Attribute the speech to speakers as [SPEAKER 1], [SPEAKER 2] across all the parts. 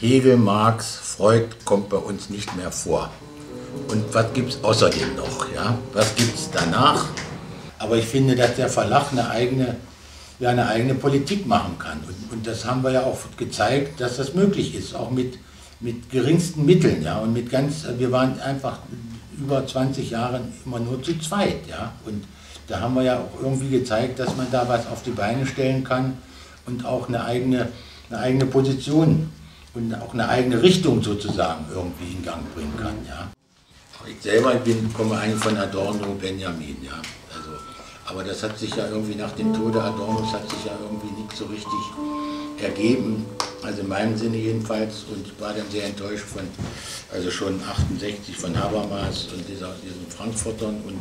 [SPEAKER 1] Hegel, Marx, Freud kommt bei uns nicht mehr vor. Und was gibt es außerdem noch? Ja? Was gibt es danach? Aber ich finde, dass der Verlag eine eigene, ja, eine eigene Politik machen kann. Und, und das haben wir ja auch gezeigt, dass das möglich ist, auch mit, mit geringsten Mitteln. Ja? Und mit ganz, wir waren einfach über 20 Jahre immer nur zu zweit. Ja? Und da haben wir ja auch irgendwie gezeigt, dass man da was auf die Beine stellen kann und auch eine eigene, eine eigene Position und auch eine eigene Richtung sozusagen irgendwie in Gang bringen kann. Ja. Ich selber bin, komme eigentlich von Adorno Benjamin, ja. Also, aber das hat sich ja irgendwie nach dem Tode Adornos hat sich ja irgendwie nicht so richtig ergeben, also in meinem Sinne jedenfalls, und war dann sehr enttäuscht von, also schon 68 von Habermas und dieser, diesen Frankfurtern und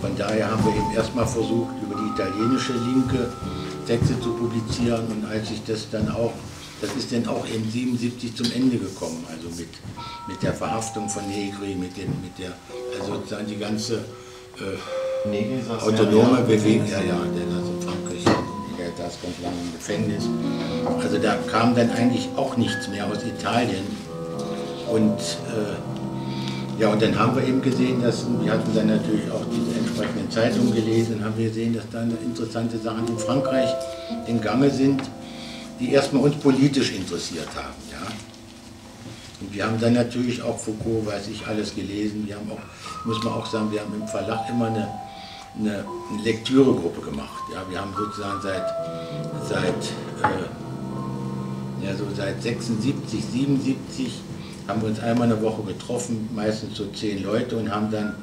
[SPEAKER 1] von daher haben wir eben erstmal versucht, über die italienische Linke Texte zu publizieren und als ich das dann auch das ist dann auch in 77 zum Ende gekommen, also mit, mit der Verhaftung von Negri, mit, dem, mit der, also sozusagen die ganze äh, autonome Bewegung, ja, ja, der da in Frankreich, der da ist ganz lange im Gefängnis. Also da kam dann eigentlich auch nichts mehr aus Italien. Und äh, ja, und dann haben wir eben gesehen, dass, wir hatten dann natürlich auch diese entsprechenden Zeitungen gelesen und haben wir gesehen, dass dann interessante Sachen in Frankreich in Gange sind die erstmal uns politisch interessiert haben. Ja? Und wir haben dann natürlich auch Foucault, weiß ich, alles gelesen. Wir haben auch, muss man auch sagen, wir haben im Verlag immer eine, eine, Lektüregruppe gemacht. Ja? Wir haben sozusagen seit, seit, äh, ja, so seit 76, 77 haben wir uns einmal eine Woche getroffen, meistens so zehn Leute und haben dann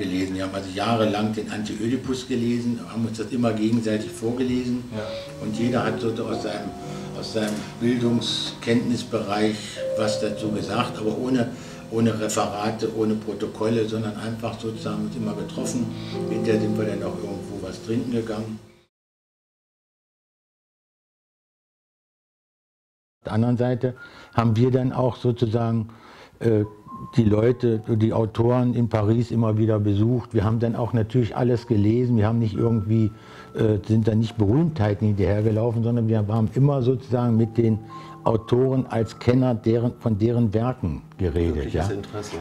[SPEAKER 1] gelesen. Wir haben also jahrelang den Anti-Ödipus gelesen, haben uns das immer gegenseitig vorgelesen ja. und jeder hat so aus seinem aus seinem Bildungskenntnisbereich was dazu gesagt, aber ohne, ohne Referate, ohne Protokolle, sondern einfach sozusagen uns immer getroffen. Hinterher sind wir dann auch irgendwo was trinken gegangen. Auf der anderen Seite haben wir dann auch sozusagen äh, die Leute, die Autoren in Paris immer wieder besucht. Wir haben dann auch natürlich alles gelesen. Wir haben nicht irgendwie äh, sind da nicht Berühmtheiten hinterhergelaufen, sondern wir haben immer sozusagen mit den Autoren als Kenner deren, von deren Werken geredet. Ja?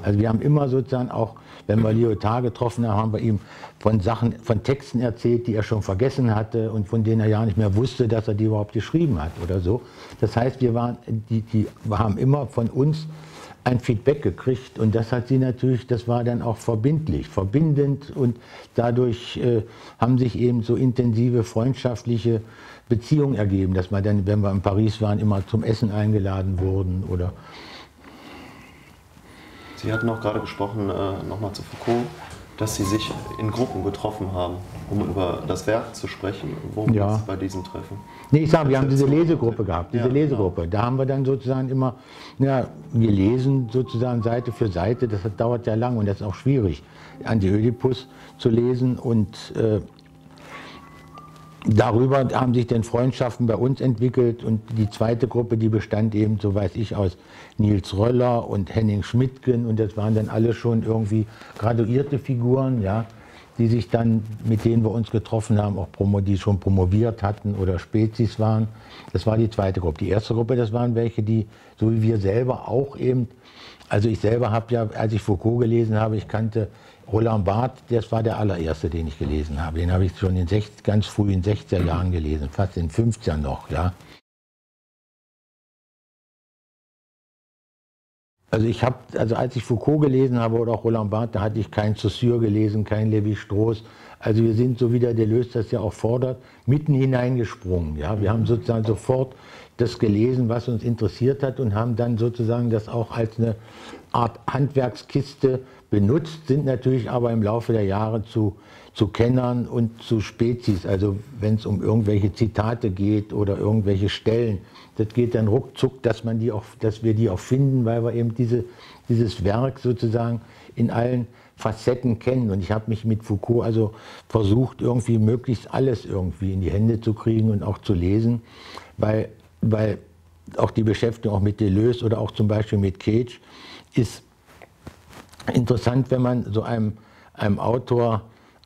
[SPEAKER 1] Also wir haben immer sozusagen auch, wenn wir Lyotard getroffen haben, haben wir ihm von Sachen, von Texten erzählt, die er schon vergessen hatte und von denen er ja nicht mehr wusste, dass er die überhaupt geschrieben hat oder so. Das heißt, wir, waren, die, die, wir haben immer von uns ein Feedback gekriegt und das hat sie natürlich, das war dann auch verbindlich, verbindend und dadurch äh, haben sich eben so intensive freundschaftliche Beziehungen ergeben, dass man dann, wenn wir in Paris waren, immer zum Essen eingeladen wurden oder.
[SPEAKER 2] Sie hatten auch gerade gesprochen, äh, nochmal zu Foucault, dass Sie sich in Gruppen getroffen haben, um über das Werk zu sprechen. Worum ja. es bei diesem Treffen?
[SPEAKER 1] Nee, ich sage, wir haben diese Lesegruppe gehabt, diese ja, genau. Lesegruppe. Da haben wir dann sozusagen immer, ja, wir lesen sozusagen Seite für Seite, das dauert ja lang und das ist auch schwierig, an die Ödipus zu lesen und äh, darüber haben sich dann Freundschaften bei uns entwickelt und die zweite Gruppe, die bestand eben, so weiß ich, aus Nils Röller und Henning Schmidtgen und das waren dann alle schon irgendwie graduierte Figuren, ja die sich dann, mit denen wir uns getroffen haben, auch promo, die schon promoviert hatten oder Spezies waren. Das war die zweite Gruppe. Die erste Gruppe, das waren welche, die, so wie wir selber auch eben, also ich selber habe ja, als ich Foucault gelesen habe, ich kannte Roland Barthes, das war der allererste, den ich gelesen habe. Den habe ich schon in 60, ganz früh in 60er Jahren gelesen, fast in 50er noch, ja. Also ich habe, also als ich Foucault gelesen habe oder auch Roland Barthes, da hatte ich kein Saussure gelesen, kein Levi Strauss. Also wir sind, so wie der Deleuze das ja auch fordert, mitten hineingesprungen. Ja? Wir haben sozusagen sofort das gelesen, was uns interessiert hat und haben dann sozusagen das auch als eine Art Handwerkskiste benutzt, sind natürlich aber im Laufe der Jahre zu, zu Kennern und zu Spezies, also wenn es um irgendwelche Zitate geht oder irgendwelche Stellen, das geht dann ruckzuck, dass, man die auch, dass wir die auch finden, weil wir eben diese, dieses Werk sozusagen in allen Facetten kennen. Und ich habe mich mit Foucault also versucht, irgendwie möglichst alles irgendwie in die Hände zu kriegen und auch zu lesen, weil, weil auch die Beschäftigung auch mit Deleuze oder auch zum Beispiel mit Cage ist interessant, wenn man so einem, einem Autor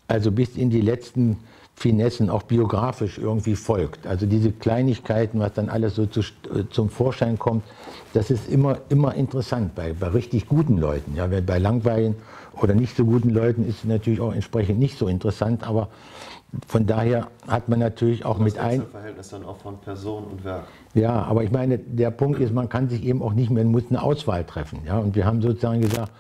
[SPEAKER 1] also bis in die letzten Finessen auch biografisch irgendwie folgt. Also diese Kleinigkeiten, was dann alles so zu, äh, zum Vorschein kommt, das ist immer, immer interessant bei, bei richtig guten Leuten. Ja, bei langweiligen oder nicht so guten Leuten ist es natürlich auch entsprechend nicht so interessant, aber von daher hat man natürlich auch mit ein
[SPEAKER 2] Verhältnis dann auch von Person und Werk.
[SPEAKER 1] Ja, aber ich meine, der Punkt ist, man kann sich eben auch nicht mehr, man muss eine Auswahl treffen. Ja, und wir haben sozusagen gesagt,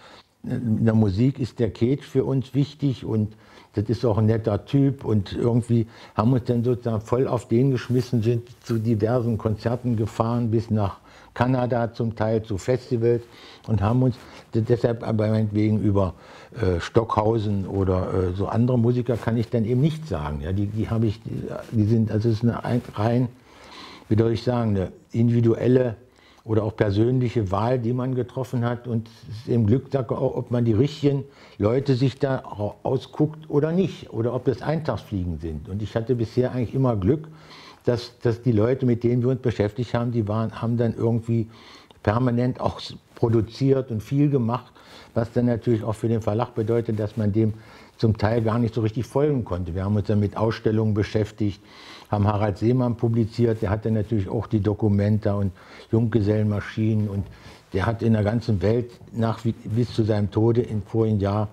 [SPEAKER 1] in der Musik ist der Cage für uns wichtig und das ist auch ein netter Typ und irgendwie haben uns dann sozusagen voll auf den geschmissen, sind zu diversen Konzerten gefahren, bis nach Kanada zum Teil, zu Festivals und haben uns deshalb aber meinetwegen über äh, Stockhausen oder äh, so andere Musiker kann ich dann eben nicht sagen. Ja, die, die habe ich, die sind, also es ist eine rein, wie soll ich sagen, eine individuelle oder auch persönliche Wahl, die man getroffen hat. Und es ist eben Glückssache auch, ob man die richtigen Leute sich da ausguckt oder nicht. Oder ob das Eintagsfliegen sind. Und ich hatte bisher eigentlich immer Glück, dass, dass die Leute, mit denen wir uns beschäftigt haben, die waren, haben dann irgendwie permanent auch produziert und viel gemacht, was dann natürlich auch für den Verlag bedeutet, dass man dem zum Teil gar nicht so richtig folgen konnte. Wir haben uns dann mit Ausstellungen beschäftigt, haben Harald Seemann publiziert, der hatte natürlich auch die Dokumente und Junggesellenmaschinen und der hat in der ganzen Welt nach bis zu seinem Tode im vorigen Jahr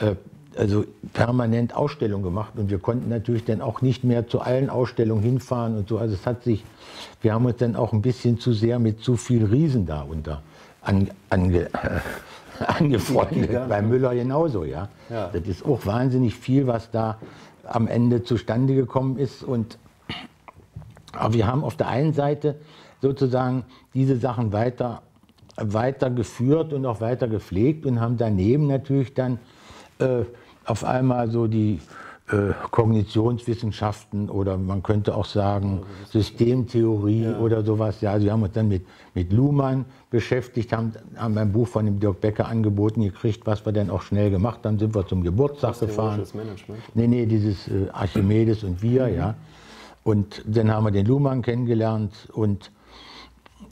[SPEAKER 1] äh, also permanent Ausstellungen gemacht und wir konnten natürlich dann auch nicht mehr zu allen Ausstellungen hinfahren und so. Also es hat sich, wir haben uns dann auch ein bisschen zu sehr mit zu viel Riesen da unter an, ange, äh, angefreundet. Bei Müller genauso, ja? ja. Das ist auch wahnsinnig viel, was da am Ende zustande gekommen ist und aber wir haben auf der einen Seite sozusagen diese Sachen weiter, weiter geführt und auch weiter gepflegt und haben daneben natürlich dann äh, auf einmal so die äh, Kognitionswissenschaften oder man könnte auch sagen Systemtheorie ja. oder sowas. Ja, also wir haben uns dann mit, mit Luhmann beschäftigt, haben, haben ein Buch von dem Dirk Becker angeboten gekriegt, was wir dann auch schnell gemacht haben, sind wir zum Geburtstag gefahren. Management? Nee, nee, dieses äh, Archimedes und wir, mhm. ja. Und dann haben wir den Luhmann kennengelernt und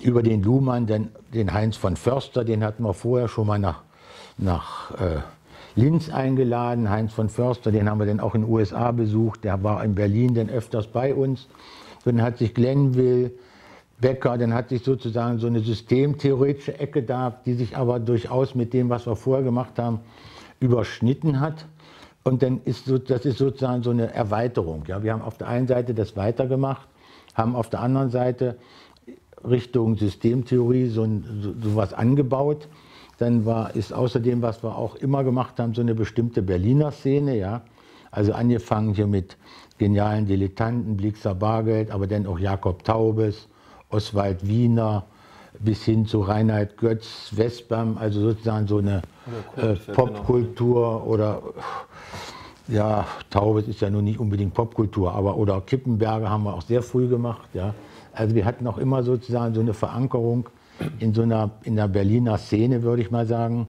[SPEAKER 1] über den Luhmann dann den Heinz von Förster, den hatten wir vorher schon mal nach, nach äh, Linz eingeladen. Heinz von Förster, den haben wir dann auch in den USA besucht. Der war in Berlin dann öfters bei uns. dann hat sich Glenville, Becker, dann hat sich sozusagen so eine systemtheoretische Ecke da, die sich aber durchaus mit dem, was wir vorher gemacht haben, überschnitten hat. Und dann ist so, das ist sozusagen so eine Erweiterung. Ja, wir haben auf der einen Seite das weitergemacht, haben auf der anderen Seite Richtung Systemtheorie so, so, so was angebaut. Dann war, ist außerdem, was wir auch immer gemacht haben, so eine bestimmte Berliner Szene, ja. Also angefangen hier mit genialen Dilettanten, Blixer Bargeld, aber dann auch Jakob Taubes, Oswald Wiener, bis hin zu Reinhard Götz, Westbam, also sozusagen so eine äh, Popkultur oder ja, Taubes ist ja nun nicht unbedingt Popkultur, aber oder Kippenberger haben wir auch sehr früh gemacht, ja. Also wir hatten auch immer sozusagen so eine Verankerung in so einer, in der Berliner Szene, würde ich mal sagen.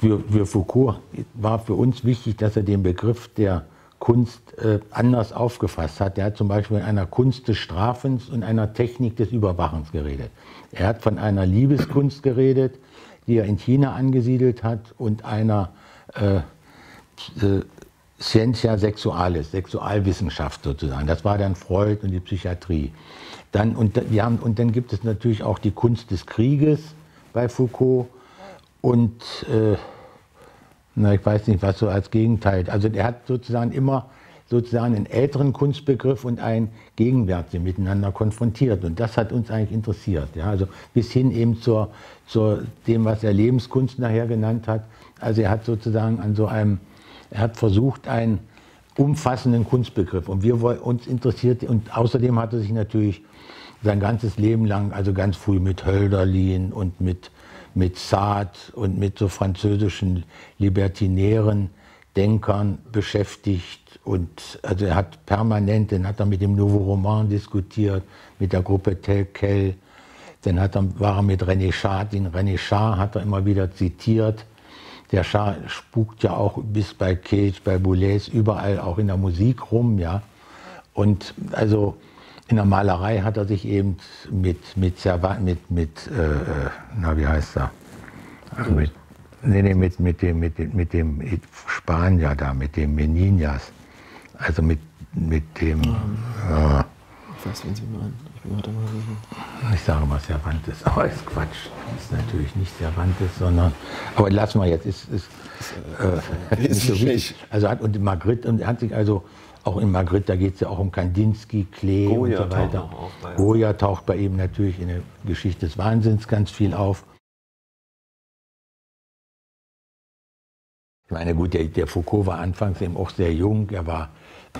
[SPEAKER 1] Für, für Foucault war für uns wichtig, dass er den Begriff der Kunst äh, anders aufgefasst hat. Er hat zum Beispiel von einer Kunst des Strafens und einer Technik des Überwachens geredet. Er hat von einer Liebeskunst geredet, die er in China angesiedelt hat, und einer äh, äh, Scientia Sexualis, Sexualwissenschaft sozusagen. Das war dann Freud und die Psychiatrie. Dann, und, wir haben, und dann gibt es natürlich auch die Kunst des Krieges bei Foucault und äh, na, ich weiß nicht, was so als Gegenteil. Also der hat sozusagen immer sozusagen einen älteren Kunstbegriff und einen gegenwärtigen miteinander konfrontiert. Und das hat uns eigentlich interessiert. Ja? Also bis hin eben zur, zur dem, was er Lebenskunst nachher genannt hat. Also er hat sozusagen an so einem er hat versucht, einen umfassenden Kunstbegriff. Und wir uns interessiert, und außerdem hat er sich natürlich sein ganzes Leben lang, also ganz früh mit Hölderlin und mit, mit Sartre und mit so französischen libertinären Denkern beschäftigt. Und also er hat permanent, dann hat er mit dem Nouveau Roman diskutiert, mit der Gruppe Tel Quel. Dann hat er, war er mit René Char, den René Char hat er immer wieder zitiert. Der Schar spukt ja auch bis bei Cage, bei Boulez, überall auch in der Musik rum, ja. Und also in der Malerei hat er sich eben mit, mit, mit, mit äh, äh, na wie heißt er? Ach, mit, nee, nee, mit, mit dem, mit dem, mit dem Spanier da, mit dem Meninas. Also mit, mit dem. Mhm. Äh, ich weiß, wen Sie meinen. Ich mal Ich sage mal Cervantes, aber ist Quatsch. Das ist natürlich nicht Cervantes, sondern. Aber lassen wir jetzt. Ist, ist, äh, ist nicht so wichtig. Also hat und Magritte und er hat sich also auch in Magritte, da geht es ja auch um Kandinsky, Klee Goya und so weiter. Taucht Goya taucht bei ihm natürlich in der Geschichte des Wahnsinns ganz viel auf. Ich meine, gut, der, der Foucault war anfangs eben auch sehr jung. Er war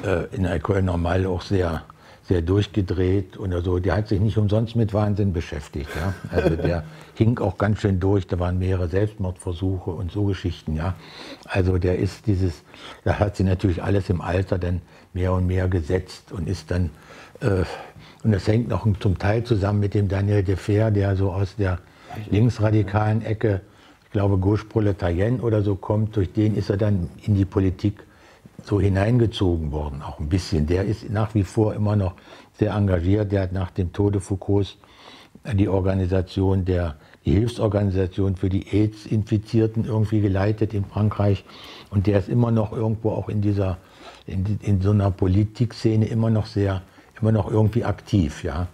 [SPEAKER 1] äh, in der École Normale auch sehr, sehr durchgedreht oder so. Der hat sich nicht umsonst mit Wahnsinn beschäftigt. Ja? Also der hing auch ganz schön durch. Da waren mehrere Selbstmordversuche und so Geschichten. Ja? Also der ist dieses, da hat sie natürlich alles im Alter dann mehr und mehr gesetzt und ist dann, äh, und das hängt noch zum Teil zusammen mit dem Daniel Defer, der so aus der linksradikalen Ecke ich glaube, Gauche Proletarien oder so kommt, durch den ist er dann in die Politik so hineingezogen worden, auch ein bisschen. Der ist nach wie vor immer noch sehr engagiert. Der hat nach dem Tode Foucaults die Organisation der die Hilfsorganisation für die AIDS-Infizierten irgendwie geleitet in Frankreich. Und der ist immer noch irgendwo auch in dieser, in, in so einer Politikszene immer noch sehr, immer noch irgendwie aktiv, ja.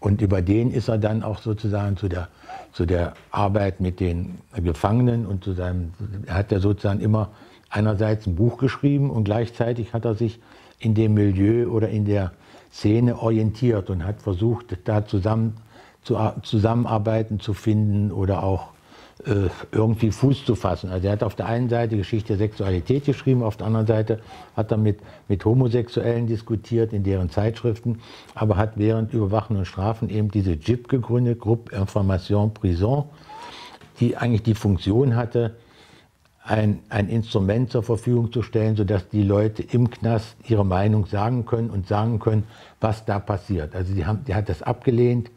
[SPEAKER 1] Und über den ist er dann auch sozusagen zu der zu der Arbeit mit den Gefangenen und zu seinem, er hat ja sozusagen immer einerseits ein Buch geschrieben und gleichzeitig hat er sich in dem Milieu oder in der Szene orientiert und hat versucht, da zusammen zu, Zusammenarbeiten zu finden oder auch äh, irgendwie Fuß zu fassen. Also er hat auf der einen Seite Geschichte der Sexualität geschrieben, auf der anderen Seite hat er mit, mit Homosexuellen diskutiert in deren Zeitschriften, aber hat während Überwachen und Strafen eben diese GIP gegründet, Groupe Information Prison, die eigentlich die Funktion hatte, ein, ein Instrument zur Verfügung zu stellen, sodass die Leute im Knast ihre Meinung sagen können und sagen können, was da passiert. Also die, haben, die hat das abgelehnt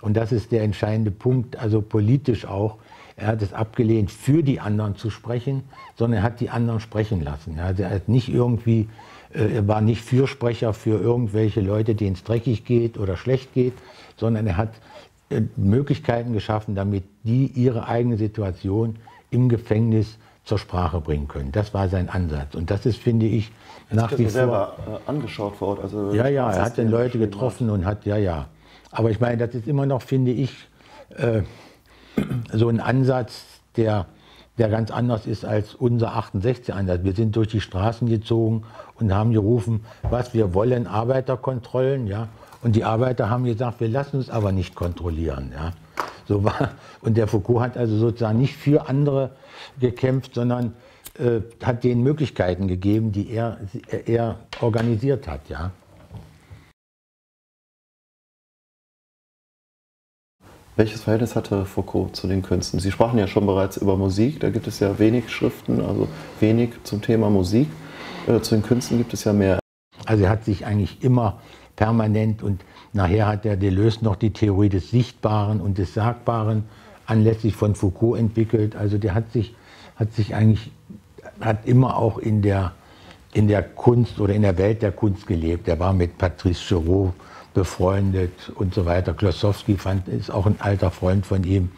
[SPEAKER 1] und das ist der entscheidende Punkt, also politisch auch, er hat es abgelehnt, für die anderen zu sprechen, sondern er hat die anderen sprechen lassen. Also er hat nicht irgendwie, äh, er war nicht Fürsprecher für irgendwelche Leute, denen es dreckig geht oder schlecht geht, sondern er hat äh, Möglichkeiten geschaffen, damit die ihre eigene Situation im Gefängnis zur Sprache bringen können. Das war sein Ansatz. Und das ist, finde ich, nach wie vor.
[SPEAKER 2] selber äh, angeschaut vor Ort.
[SPEAKER 1] Also ja, ja, er hat dann Leute getroffen hat. und hat, ja, ja. Aber ich meine, das ist immer noch, finde ich, äh, so ein Ansatz, der, der ganz anders ist als unser 68-Ansatz. Wir sind durch die Straßen gezogen und haben gerufen, was wir wollen, Arbeiterkontrollen. Ja? Und die Arbeiter haben gesagt, wir lassen uns aber nicht kontrollieren. Ja? So war, und der Foucault hat also sozusagen nicht für andere gekämpft, sondern äh, hat denen Möglichkeiten gegeben, die er, er organisiert hat. Ja?
[SPEAKER 2] Welches Verhältnis hatte Foucault zu den Künsten? Sie sprachen ja schon bereits über Musik, da gibt es ja wenig Schriften, also wenig zum Thema Musik. Äh, zu den Künsten gibt es ja mehr.
[SPEAKER 1] Also er hat sich eigentlich immer permanent und nachher hat der Deleuze noch die Theorie des Sichtbaren und des Sagbaren anlässlich von Foucault entwickelt. Also der hat sich, hat sich eigentlich, hat immer auch in der, in der Kunst oder in der Welt der Kunst gelebt. Er war mit Patrice Chéreau befreundet und so weiter. Klossowski fand, ist auch ein alter Freund von ihm.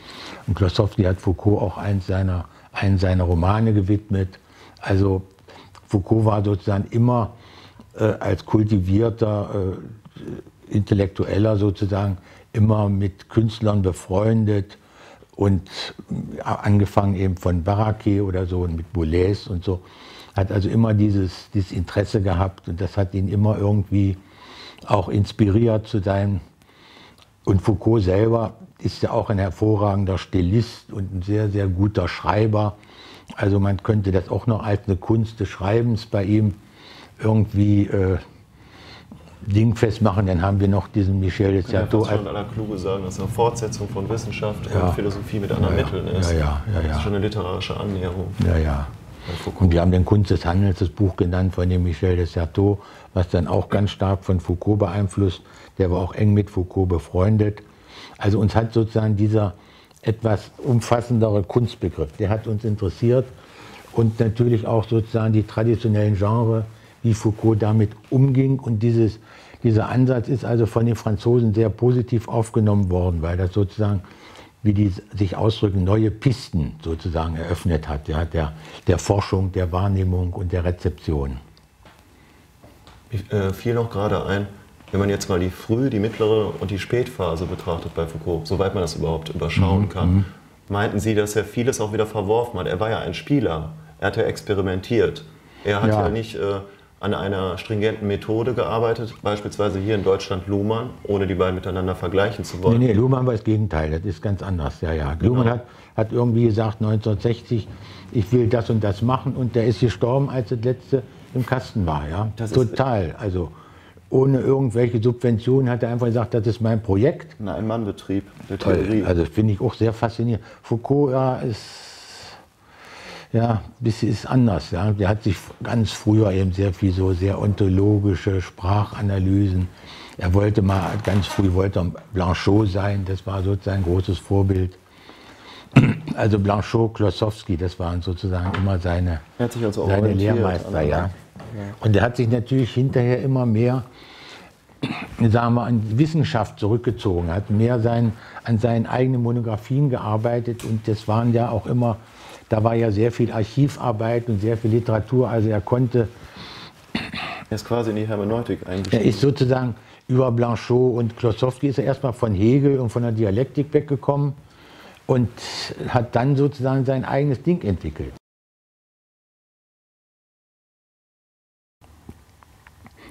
[SPEAKER 1] Und Klossowski hat Foucault auch einen seiner, einen seiner Romane gewidmet. Also Foucault war sozusagen immer äh, als kultivierter äh, Intellektueller sozusagen immer mit Künstlern befreundet und äh, angefangen eben von Barraquet oder so und mit Boulez und so. Hat also immer dieses, dieses Interesse gehabt und das hat ihn immer irgendwie auch inspiriert zu sein. Und Foucault selber ist ja auch ein hervorragender Stilist und ein sehr, sehr guter Schreiber. Also man könnte das auch noch als eine Kunst des Schreibens bei ihm irgendwie äh, dingfest machen. Dann haben wir noch diesen Michel de
[SPEAKER 2] Certeau. Ja, aller Kluge sagen, das ist eine Fortsetzung von Wissenschaft ja. und Philosophie mit anderen ja, Mitteln ist.
[SPEAKER 1] Ja, ja, ja,
[SPEAKER 2] Das ist schon eine literarische Annäherung.
[SPEAKER 1] Ja, ja. Und wir haben den Kunst des Handels, das Buch genannt von dem Michel de Certeau, was dann auch ganz stark von Foucault beeinflusst. Der war auch eng mit Foucault befreundet. Also uns hat sozusagen dieser etwas umfassendere Kunstbegriff, der hat uns interessiert. Und natürlich auch sozusagen die traditionellen Genres, wie Foucault damit umging. Und dieses, dieser Ansatz ist also von den Franzosen sehr positiv aufgenommen worden, weil das sozusagen wie die sich ausdrücken, neue Pisten sozusagen eröffnet hat, ja, der, der Forschung, der Wahrnehmung und der Rezeption.
[SPEAKER 2] Ich äh, fiel noch gerade ein, wenn man jetzt mal die Früh-, die Mittlere und die Spätphase betrachtet bei Foucault, soweit man das überhaupt überschauen mhm. kann, mhm. meinten Sie, dass er vieles auch wieder verworfen hat. Er war ja ein Spieler, er hat ja experimentiert. Er hat ja, ja nicht äh, an einer stringenten Methode gearbeitet, beispielsweise hier in Deutschland Luhmann, ohne die beiden miteinander vergleichen zu wollen.
[SPEAKER 1] Nee, nee, Luhmann war das Gegenteil, das ist ganz anders. Ja, ja. Genau. Luhmann hat, hat irgendwie gesagt 1960, ich will das und das machen und der ist gestorben, als das letzte im Kasten war. Ja? Das Total. Also ohne irgendwelche Subventionen hat er einfach gesagt, das ist mein Projekt.
[SPEAKER 2] Ein Ein-Mann-Betrieb der Theorie.
[SPEAKER 1] Also finde ich auch sehr faszinierend. Foucault ja, ist ja, bisschen ist anders. Ja. Der hat sich ganz früher eben sehr viel so sehr ontologische Sprachanalysen. Er wollte mal ganz früh wollte Blanchot sein, das war sozusagen ein großes Vorbild. Also Blanchot, Klossowski, das waren sozusagen immer seine, also seine Lehrmeister. Ja. Und er hat sich natürlich hinterher immer mehr sagen wir, an Wissenschaft zurückgezogen, er hat mehr sein, an seinen eigenen Monographien gearbeitet und das waren ja auch immer da war ja sehr viel Archivarbeit und sehr viel Literatur. Also er konnte.
[SPEAKER 2] Er ist quasi in die Hermeneutik
[SPEAKER 1] eingestiegen. Er ist sozusagen über Blanchot und Klossowski ist er erstmal von Hegel und von der Dialektik weggekommen und hat dann sozusagen sein eigenes Ding entwickelt.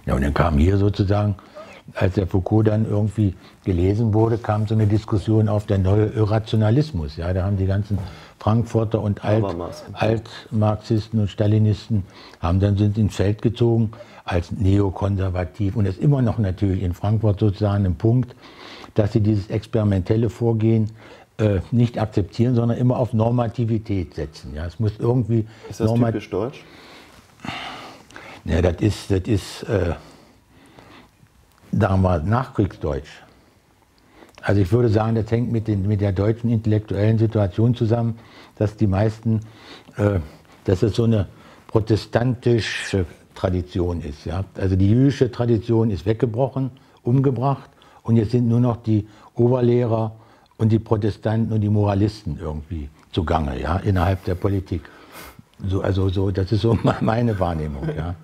[SPEAKER 1] Ja, und dann kam hier sozusagen, als der Foucault dann irgendwie gelesen wurde, kam so eine Diskussion auf der neue Irrationalismus. Ja, da haben die ganzen Frankfurter und Alt, Altmarxisten und Stalinisten haben dann sind ins Feld gezogen als neokonservativ. Und ist immer noch natürlich in Frankfurt sozusagen ein Punkt, dass sie dieses experimentelle Vorgehen äh, nicht akzeptieren, sondern immer auf Normativität setzen. Ja, es muss irgendwie
[SPEAKER 2] ist das typisch deutsch?
[SPEAKER 1] Ja, das ist, das ist äh, sagen wir, Nachkriegsdeutsch. Also ich würde sagen, das hängt mit, den, mit der deutschen intellektuellen Situation zusammen, dass die meisten, äh, dass es so eine protestantische Tradition ist. Ja? Also die jüdische Tradition ist weggebrochen, umgebracht und jetzt sind nur noch die Oberlehrer und die Protestanten und die Moralisten irgendwie zugange, ja, innerhalb der Politik. So, also so, das ist so meine Wahrnehmung, ja.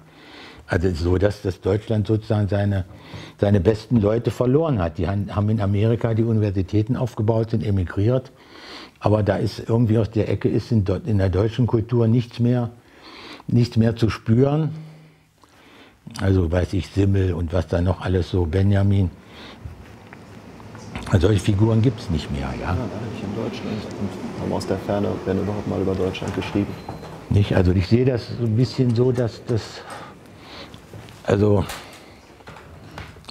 [SPEAKER 1] Also so, dass, dass Deutschland sozusagen seine, seine besten Leute verloren hat. Die haben in Amerika die Universitäten aufgebaut, sind emigriert. Aber da ist irgendwie aus der Ecke ist in, in der deutschen Kultur nichts mehr, nichts mehr zu spüren. Also weiß ich, Simmel und was da noch alles so, Benjamin. Also solche Figuren gibt es nicht mehr. Ja, ja
[SPEAKER 2] eigentlich in Deutschland und haben aus der Ferne, wenn überhaupt mal über Deutschland geschrieben.
[SPEAKER 1] Nicht, also ich sehe das so ein bisschen so, dass das also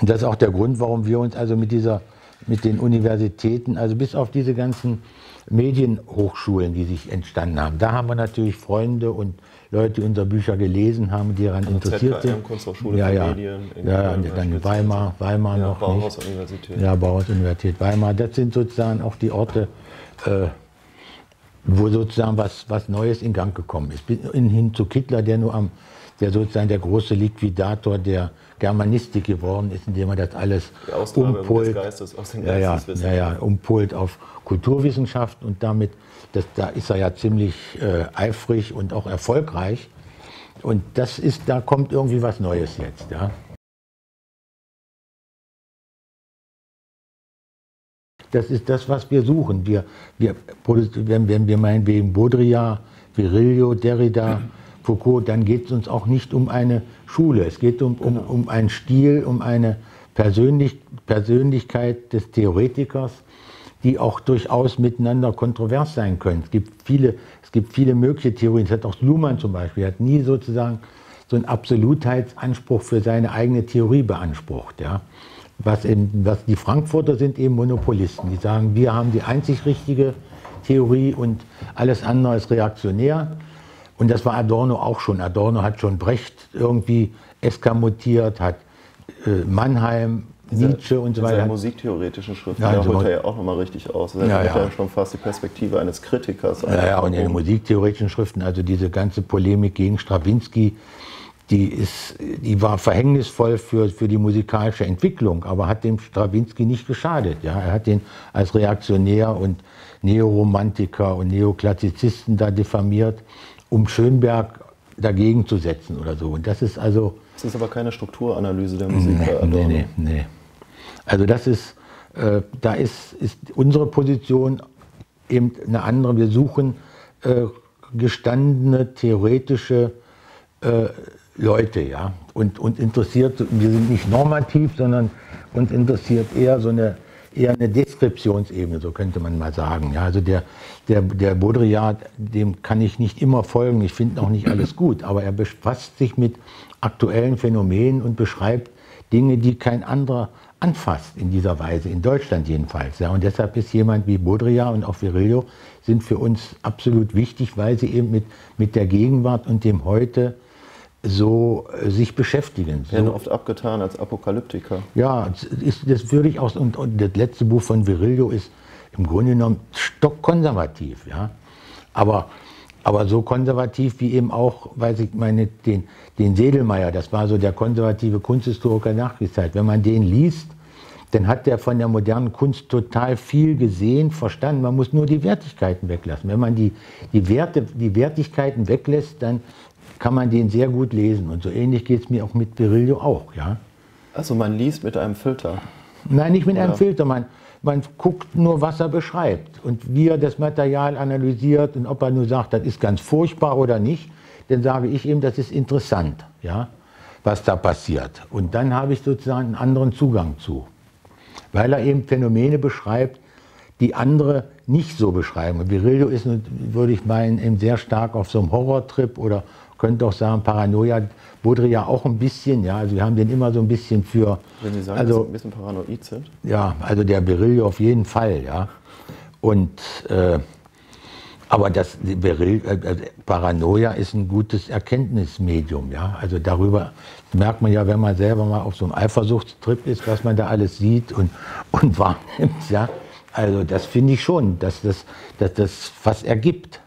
[SPEAKER 1] das ist auch der Grund, warum wir uns also mit dieser, mit den Universitäten, also bis auf diese ganzen Medienhochschulen, die sich entstanden haben, da haben wir natürlich Freunde und Leute, die unsere Bücher gelesen haben, die daran also interessiert sind.
[SPEAKER 2] Kunsthochschule
[SPEAKER 1] ja,
[SPEAKER 2] ja.
[SPEAKER 1] Medien. Ja, ja dann Weimar, Weimar ja, noch. Bauhaus-Universität. Ja, Bauhaus-Universität Weimar. Das sind sozusagen auch die Orte, äh, wo sozusagen was, was Neues in Gang gekommen ist. Bis hin zu Kittler, der nur am der sozusagen der große Liquidator der Germanistik geworden ist, indem er das alles umpolt, ja, ja, ja, ja, umpolt auf Kulturwissenschaft und damit, das, da ist er ja ziemlich äh, eifrig und auch erfolgreich. Und das ist, da kommt irgendwie was Neues jetzt. Ja. Das ist das, was wir suchen. Wir, wir, wenn, wenn wir meinen, wegen Baudrillard, Virilio, Derrida, Foucault, dann geht es uns auch nicht um eine Schule. Es geht um, um, um einen Stil, um eine Persönlich Persönlichkeit des Theoretikers, die auch durchaus miteinander kontrovers sein können. Es gibt viele, es gibt viele mögliche Theorien. Das hat auch Luhmann zum Beispiel. Er hat nie sozusagen so einen Absolutheitsanspruch für seine eigene Theorie beansprucht. Ja. Was, eben, was die Frankfurter sind eben Monopolisten. Die sagen, wir haben die einzig richtige Theorie und alles andere ist reaktionär. Und das war Adorno auch schon. Adorno hat schon Brecht irgendwie eskamotiert, hat äh, Mannheim, diese, Nietzsche und so weiter.
[SPEAKER 2] In musiktheoretischen Schriften, ja, da holt er ja auch nochmal richtig aus. Da ja, hat ja. schon fast die Perspektive eines Kritikers.
[SPEAKER 1] Ja, ja, und in den musiktheoretischen Schriften, also diese ganze Polemik gegen Stravinsky, die, ist, die war verhängnisvoll für, für die musikalische Entwicklung, aber hat dem Stravinsky nicht geschadet. Ja? Er hat ihn als reaktionär und Neoromantiker und Neoklassizisten da diffamiert, um Schönberg dagegen zu setzen oder so. Und das ist also.
[SPEAKER 2] Das ist aber keine Strukturanalyse der Musik.
[SPEAKER 1] Nee, nee, nee, nee. Also das ist, äh, da ist, ist unsere Position eben eine andere. Wir suchen äh, gestandene theoretische äh, Leute, ja. Und uns interessiert, wir sind nicht normativ, sondern uns interessiert eher so eine eher eine Deskriptionsebene, so könnte man mal sagen. Ja, also der, der, der Baudrillard, dem kann ich nicht immer folgen, ich finde auch nicht alles gut, aber er befasst sich mit aktuellen Phänomenen und beschreibt Dinge, die kein anderer anfasst in dieser Weise, in Deutschland jedenfalls. Ja. Und deshalb ist jemand wie Baudrillard und auch Virilio sind für uns absolut wichtig, weil sie eben mit, mit der Gegenwart und dem Heute so äh, sich beschäftigen.
[SPEAKER 2] Werden so. oft abgetan als Apokalyptiker.
[SPEAKER 1] Ja, ist, das würde ich auch. Und, und, das letzte Buch von Virilio ist im Grunde genommen stockkonservativ, ja. Aber, aber so konservativ wie eben auch, weiß ich meine, den, den Sedelmeier, das war so der konservative Kunsthistoriker Nachkriegszeit. Wenn man den liest, dann hat der von der modernen Kunst total viel gesehen, verstanden. Man muss nur die Wertigkeiten weglassen. Wenn man die, die, Werte, die Wertigkeiten weglässt, dann kann man den sehr gut lesen. Und so ähnlich geht es mir auch mit Berillo auch. Ja?
[SPEAKER 2] Also man liest mit einem Filter?
[SPEAKER 1] Nein, nicht mit Oder? einem Filter. Man, man guckt nur, was er beschreibt und wie er das Material analysiert und ob er nur sagt, das ist ganz furchtbar oder nicht. Dann sage ich ihm, das ist interessant, ja, was da passiert. Und dann habe ich sozusagen einen anderen Zugang zu. Weil er eben Phänomene beschreibt, die andere nicht so beschreiben. Virilio ist, würde ich meinen, eben sehr stark auf so einem Horrortrip oder könnte auch sagen, Paranoia Baudrillard auch ein bisschen, ja, also wir haben den immer so ein bisschen für...
[SPEAKER 2] Wenn Sie sagen,
[SPEAKER 1] also,
[SPEAKER 2] dass Sie ein bisschen paranoid sind?
[SPEAKER 1] Ja, also der Berillo auf jeden Fall, ja. Und, äh, aber das Beryl, äh, äh, Paranoia ist ein gutes Erkenntnismedium, ja. Also darüber merkt man ja, wenn man selber mal auf so einem Eifersuchtstrip ist, was man da alles sieht und, und wahrnimmt, ja. Also das finde ich schon, dass das, dass das was ergibt.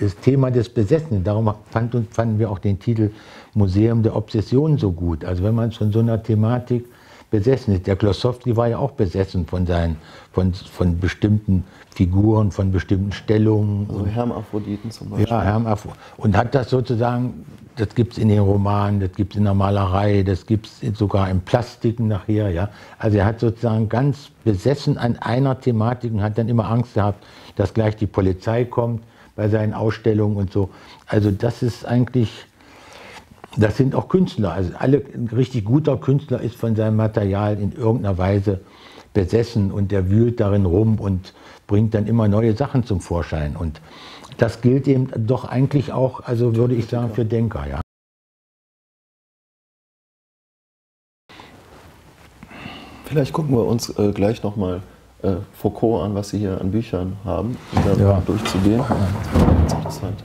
[SPEAKER 1] Das Thema des Besessenen. Darum fand, fanden wir auch den Titel Museum der Obsession so gut. Also wenn man von so einer Thematik besessen ist. Der Klossowski war ja auch besessen von, seinen, von, von bestimmten Figuren, von bestimmten Stellungen.
[SPEAKER 2] Also Hermaphroditen zum Beispiel.
[SPEAKER 1] Ja, Hermaphroditen. Und hat das sozusagen, das gibt es in den Romanen, das gibt es in der Malerei, das gibt es sogar in Plastiken nachher. Ja? Also er hat sozusagen ganz besessen an einer Thematik und hat dann immer Angst gehabt, dass gleich die Polizei kommt bei seinen Ausstellungen und so. Also das ist eigentlich, das sind auch Künstler. Also alle, ein richtig guter Künstler ist von seinem Material in irgendeiner Weise besessen und der wühlt darin rum und bringt dann immer neue Sachen zum Vorschein. Und das gilt eben doch eigentlich auch, also würde ich sagen, für Denker. Ja.
[SPEAKER 2] Vielleicht gucken wir uns äh, gleich nochmal äh, Foucault an, was Sie hier an Büchern haben, um da ja. durchzugehen. Das ist interessant.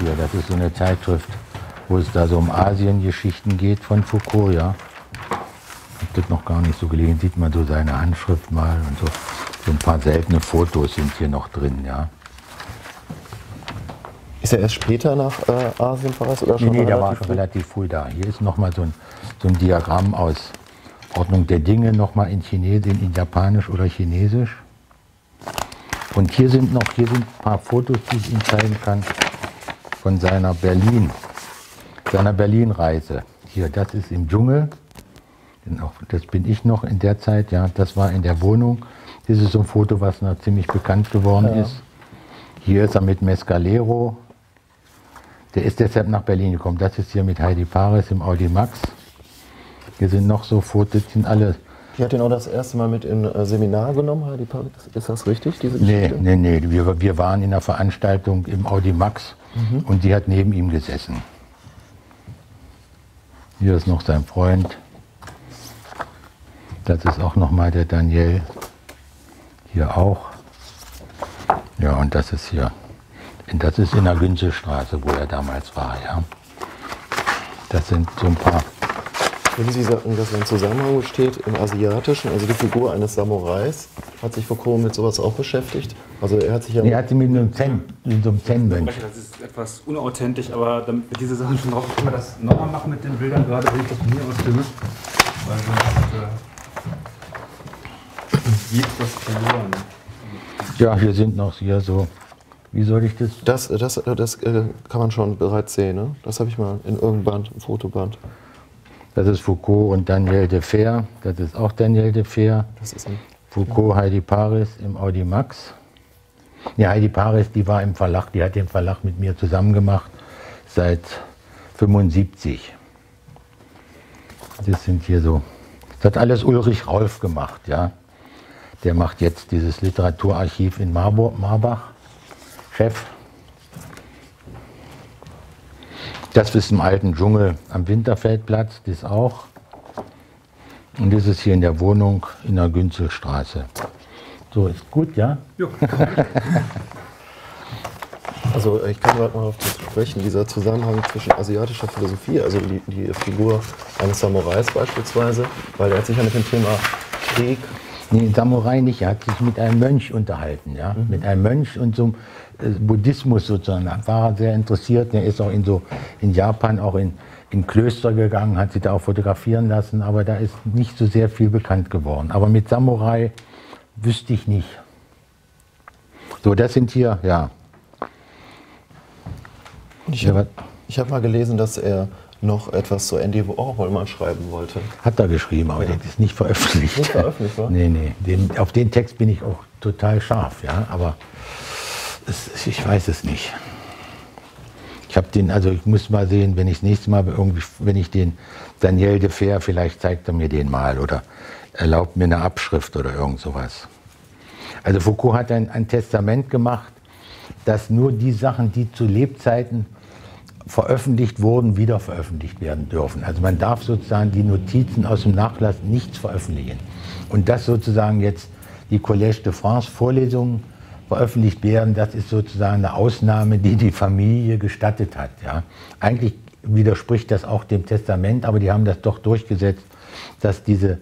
[SPEAKER 1] Hier, das ist so eine Zeitschrift, wo es da so um Asiengeschichten geht von Foucault, ja. Ich habe das noch gar nicht so gelesen, sieht man so seine Handschrift mal und so. So ein paar seltene Fotos sind hier noch drin, ja.
[SPEAKER 2] Ist er erst später nach äh, Asien verreist oder schon?
[SPEAKER 1] Nee, nee der war schon früh? relativ früh da. Hier ist nochmal so ein, so ein Diagramm aus Ordnung der Dinge, nochmal in Chinesisch, in Japanisch oder Chinesisch. Und hier sind noch, hier sind ein paar Fotos, die ich Ihnen zeigen kann von seiner Berlin, seiner Berlin-Reise. Hier, das ist im Dschungel. Das bin ich noch in der Zeit, ja. Das war in der Wohnung. Das ist so ein Foto, was noch ziemlich bekannt geworden ja. ist. Hier ist er mit Mescalero, der ist deshalb nach Berlin gekommen. Das ist hier mit Heidi Paris im Audi Max. Hier sind noch so Fotos, sind alle.
[SPEAKER 2] Die hat ihn auch das erste Mal mit in äh, Seminar genommen, Heidi Paris. Ist das richtig,
[SPEAKER 1] diese Geschichte? Nee, nee, nee. Wir, wir waren in einer Veranstaltung im Audi Max mhm. und die hat neben ihm gesessen. Hier ist noch sein Freund. Das ist auch nochmal der Daniel. Hier auch. Ja, und das ist hier das ist in der Günzelstraße, wo er damals war, ja. Das sind so ein paar
[SPEAKER 2] Würden Sie sagen, dass ein Zusammenhang besteht im Asiatischen, also die Figur eines Samurais? Hat sich Foucault mit sowas auch beschäftigt? Also er hat sich ja...
[SPEAKER 1] Nee, er hat sich mit einem Zen, mit so einem Zen-Mönch.
[SPEAKER 3] Das ist etwas unauthentisch, aber damit wir diese Sachen schon drauf können wir das nochmal machen mit den Bildern, gerade wenn ich das von hier aus filme. Weil sonst äh, geht das verloren.
[SPEAKER 1] Ja, hier sind noch hier so, wie soll ich das?
[SPEAKER 2] Das, das, das äh, kann man schon bereits sehen, ne? Das habe ich mal in irgendeinem Band, im Fotoband.
[SPEAKER 1] Das ist Foucault und Daniel de Fer. Das ist auch Daniel de Fer.
[SPEAKER 2] Das ist ein,
[SPEAKER 1] Foucault, Heidi Paris im Audi Max. Ja, Heidi Paris, die war im Verlag, die hat den Verlag mit mir zusammen gemacht seit 75. Das sind hier so. Das hat alles Ulrich Raulf gemacht, ja. Der macht jetzt dieses Literaturarchiv in Marburg, Marbach, Chef. Das ist im alten Dschungel am Winterfeldplatz, das auch. Und das ist hier in der Wohnung in der Günzelstraße. So, ist gut, ja?
[SPEAKER 2] also ich kann gerade mal auf das sprechen, dieser Zusammenhang zwischen asiatischer Philosophie, also die, die Figur eines Samurais beispielsweise, weil er hat sich ja mit dem Thema Krieg
[SPEAKER 1] Nee, Samurai nicht. Er hat sich mit einem Mönch unterhalten, ja.
[SPEAKER 2] Mhm.
[SPEAKER 1] Mit einem Mönch und so äh, Buddhismus sozusagen. Da war er sehr interessiert. Er ist auch in so in Japan auch in, in Klöster gegangen, hat sich da auch fotografieren lassen, aber da ist nicht so sehr viel bekannt geworden. Aber mit Samurai wüsste ich nicht. So, das sind hier, ja.
[SPEAKER 2] Ich habe hab mal gelesen, dass er noch etwas zu Andy Warhol mal schreiben wollte.
[SPEAKER 1] Hat er geschrieben, aber das ist nicht veröffentlicht.
[SPEAKER 2] Nicht veröffentlicht, wa?
[SPEAKER 1] Nee, nee. Den, auf den Text bin ich auch total scharf, ja. Aber es, ich weiß es nicht. Ich habe den, also ich muss mal sehen, wenn ich das nächste Mal irgendwie, wenn ich den Daniel de Fer, vielleicht zeigt er mir den mal oder erlaubt mir eine Abschrift oder irgend sowas. Also Foucault hat ein, ein Testament gemacht, dass nur die Sachen, die zu Lebzeiten veröffentlicht wurden, wieder veröffentlicht werden dürfen. Also man darf sozusagen die Notizen aus dem Nachlass nichts veröffentlichen. Und dass sozusagen jetzt die Collège de France Vorlesungen veröffentlicht werden, das ist sozusagen eine Ausnahme, die die Familie gestattet hat. Ja. Eigentlich widerspricht das auch dem Testament, aber die haben das doch durchgesetzt, dass diese,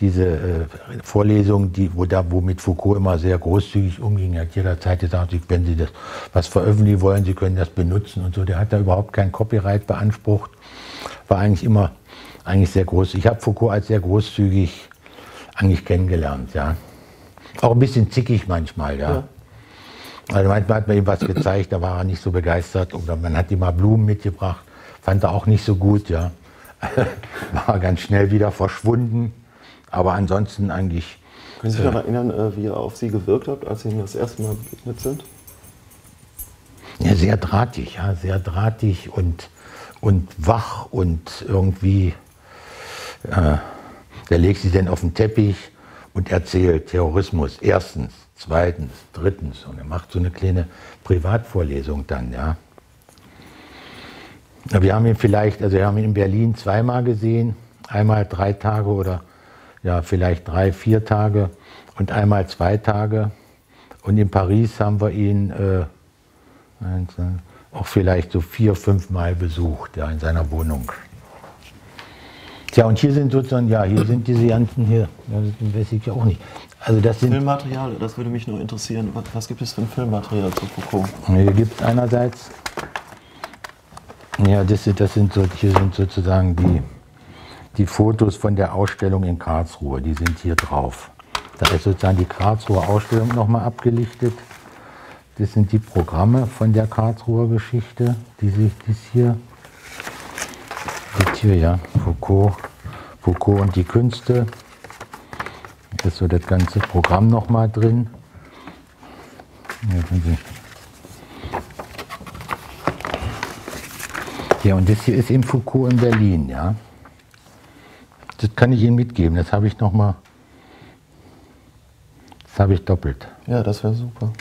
[SPEAKER 1] diese äh, Vorlesungen, die, wo da, womit Foucault immer sehr großzügig umging, hat jederzeit gesagt, wenn Sie das was veröffentlichen wollen, Sie können das benutzen und so. Der hat da überhaupt kein Copyright beansprucht, war eigentlich immer eigentlich sehr groß. Ich habe Foucault als sehr großzügig eigentlich kennengelernt, ja. Auch ein bisschen zickig manchmal, ja.
[SPEAKER 2] Ja.
[SPEAKER 1] Also manchmal hat man ihm was gezeigt, da war er nicht so begeistert. Oder man hat ihm mal Blumen mitgebracht, fand er auch nicht so gut, ja. War ganz schnell wieder verschwunden. Aber ansonsten eigentlich,
[SPEAKER 2] Können Sie sich daran erinnern, äh, wie er auf Sie gewirkt hat, als Sie ihm das erste Mal begegnet sind?
[SPEAKER 1] ja, sehr drahtig, ja, sehr drahtig und, und wach und irgendwie, äh, der legt sie dann auf den Teppich und erzählt Terrorismus erstens, zweitens, drittens und er macht so eine kleine Privatvorlesung dann. Ja, Wir haben ihn vielleicht, also wir haben ihn in Berlin zweimal gesehen, einmal drei Tage oder ja, vielleicht drei, vier Tage und einmal zwei Tage. Und in Paris haben wir ihn äh, auch vielleicht so vier, fünf Mal besucht, ja, in seiner Wohnung. Tja, und hier sind sozusagen, ja, hier sind diese ganzen hier, ja, das weiß ich auch nicht. Also das sind,
[SPEAKER 2] Filmmaterial, das würde mich nur interessieren. Was, was gibt es für ein Filmmaterial zu Foucault?
[SPEAKER 1] Hier gibt es einerseits, ja, das, das sind so, hier sind sozusagen die, die Fotos von der Ausstellung in Karlsruhe, die sind hier drauf. Da ist sozusagen die Karlsruher Ausstellung nochmal abgelichtet. Das sind die Programme von der Karlsruher Geschichte, die sich dies hier, das hier, ja, Foucault, Foucault und die Künste. Da ist so das ganze Programm nochmal drin. Ja, und das hier ist eben Foucault in Berlin, ja. Das kann ich Ihnen mitgeben. Das habe ich noch mal. Das habe ich doppelt.
[SPEAKER 2] Ja, das wäre super.